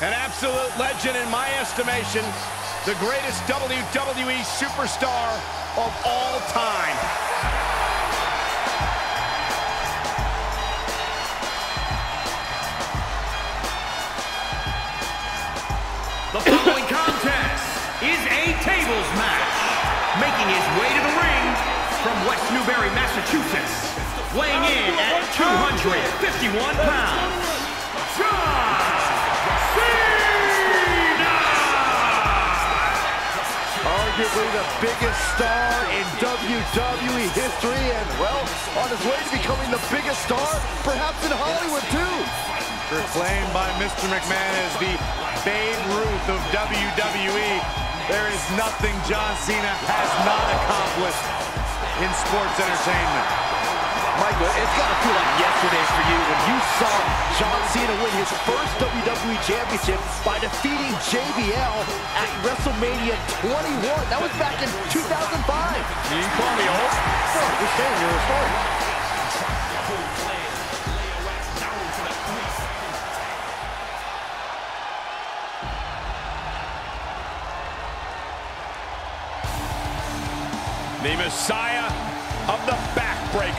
An absolute legend in my estimation. The greatest WWE superstar of all time. The following contest is a tables match. Making his way to the ring from West Newbury, Massachusetts. Weighing in at 251 pounds. Arguably the biggest star in WWE history and, well, on his way to becoming the biggest star, perhaps in Hollywood, too. Proclaimed by Mr. McMahon as the Babe Ruth of WWE. There is nothing John Cena has not accomplished in sports entertainment. Michael, it's got to feel like yesterday for you when you saw John Cena win his first WWE Championship by defeating JBL at WrestleMania 21. That was back in 2005. You call me old? No, you're saying you're a star. The Messiah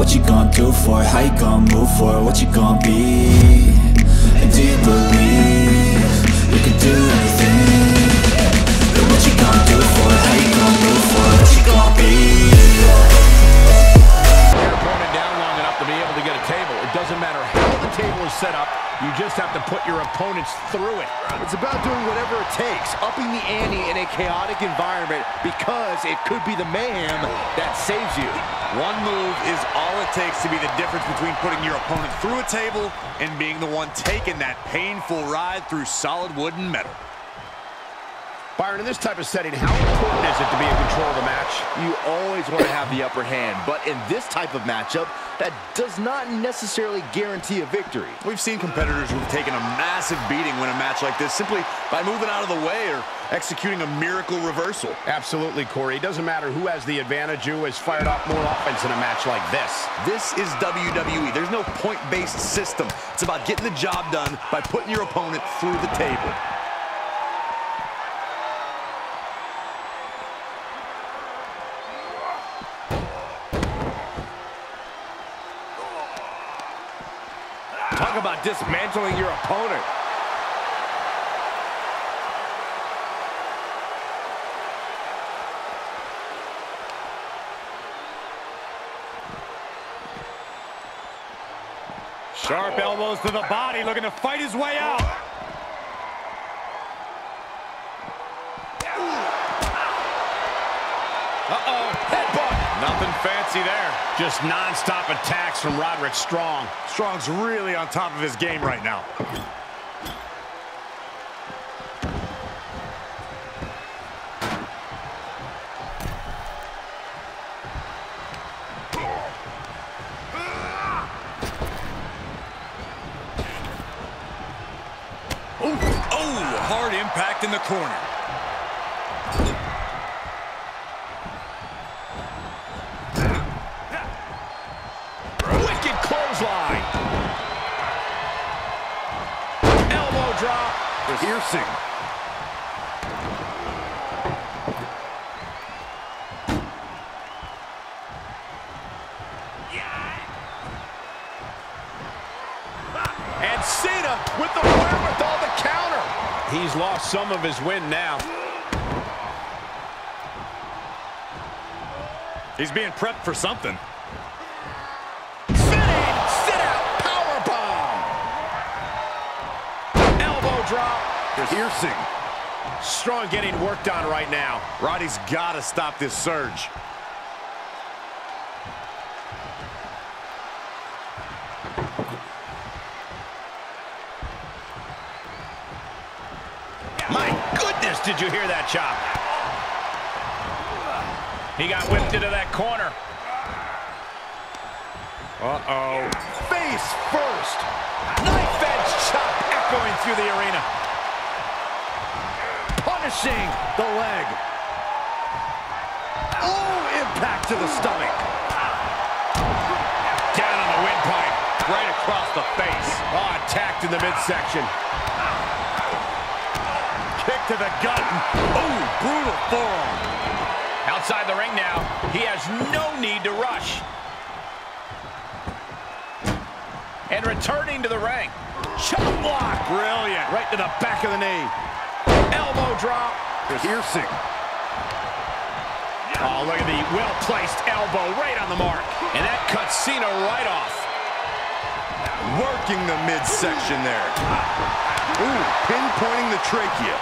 what you gonna do for it? How you gonna move for it? What you gonna be? And do you believe you can do anything? But what you gonna do for it? How you gonna move for it? What you gonna be? Opponent down long enough to be able to get a table. It doesn't matter how the table is set up. You just have to put your opponents through it. It's about doing whatever it takes, upping the ante in a chaotic environment because it could be the mayhem that saves you. One move is all it takes to be the difference between putting your opponent through a table and being the one taking that painful ride through solid wood and metal. Byron, in this type of setting, how important is it to be in control of the match? You always want to have the upper hand, but in this type of matchup, that does not necessarily guarantee a victory. We've seen competitors who've taken a massive beating win a match like this simply by moving out of the way or executing a miracle reversal. Absolutely, Corey. It doesn't matter who has the advantage, who has fired off more offense in a match like this. This is WWE. There's no point-based system. It's about getting the job done by putting your opponent through the table. About dismantling your opponent. Sharp elbows to the body, looking to fight his way out. Uh-oh, headbutt. Nothing fancy there. Just non-stop attacks from Roderick Strong. Strong's really on top of his game right now. Oh, oh, hard impact in the corner. Drop. Piercing. And Cena with the wherewithal to counter. He's lost some of his win now. He's being prepped for something. Piercing. Strong getting worked on right now. Roddy's got to stop this surge. My goodness, did you hear that chop? He got whipped into that corner. Uh-oh. Face first. Knife edge chop echoing through the arena. The leg. Oh, impact to the stomach. Down on the windpipe. Right across the face. Oh, attacked in the midsection. Kick to the gut. Oh, brutal forearm. Outside the ring now. He has no need to rush. And returning to the ring. Chop block. Brilliant. Right to the back of the knee. Elbow drop. Piercing. Oh, look at the well-placed elbow right on the mark. And that cuts Cena right off. Working the midsection there. Ooh, pinpointing the trachea.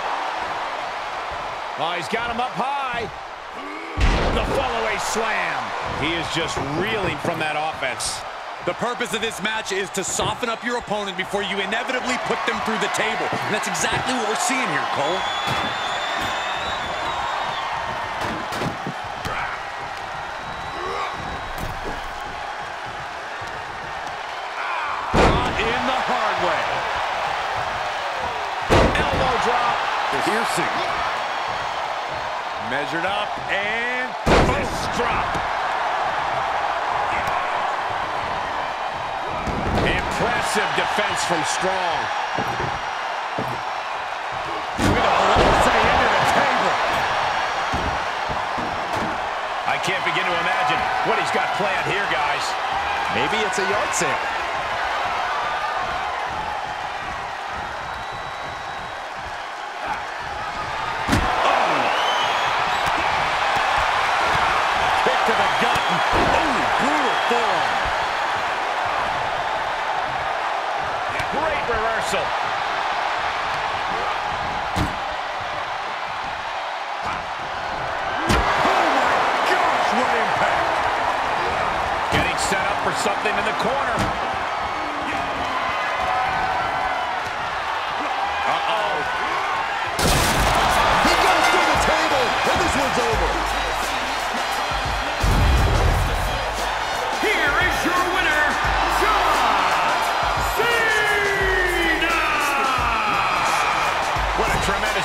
Oh, he's got him up high. The fallaway slam. He is just reeling from that offense. The purpose of this match is to soften up your opponent before you inevitably put them through the table. And that's exactly what we're seeing here, Cole. In the hard way. Elbow drop. Piercing. Measured up and Fist drop. Impressive defense from Strong. say into the table. I can't begin to imagine what he's got planned here, guys. Maybe it's a yard sale. To the gut. Oh, brutal forearm. Reversal. Oh, gosh, what impact. Getting set up for something in the corner.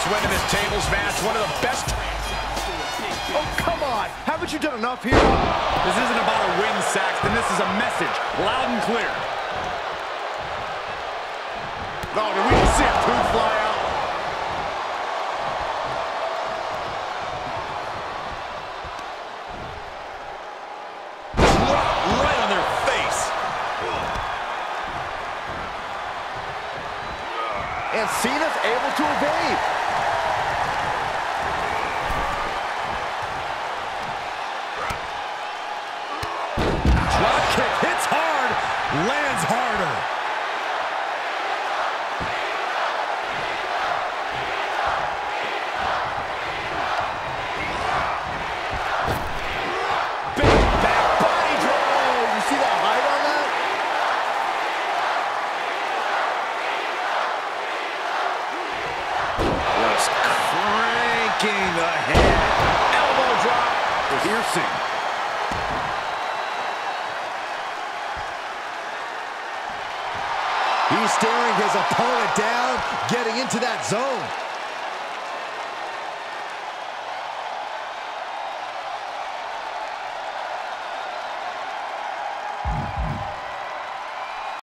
Tremendous win in this tables match. One of the best. Oh, come on. Haven't you done enough here? This isn't about a win, Saxton. This is a message. Loud and clear. Oh, did we see a tooth fly He's staring his opponent down, getting into that zone.